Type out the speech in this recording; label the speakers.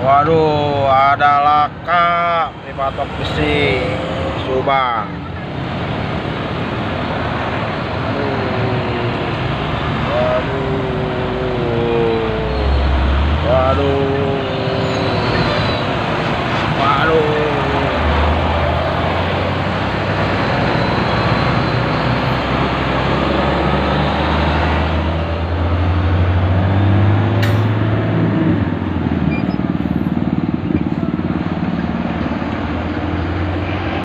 Speaker 1: Waduh, ada laka di patok besi Subang. Waduh. Waduh. Waduh.